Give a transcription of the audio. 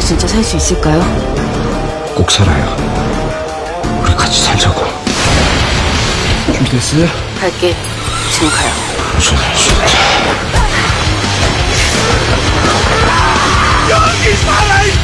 우리 진짜 살 수 있을까요? 꼭 살아요. 우리 같이 살자고. 준비됐어요? 갈게. 지금 가요. 무슨 진짜. 여기 살아있다고!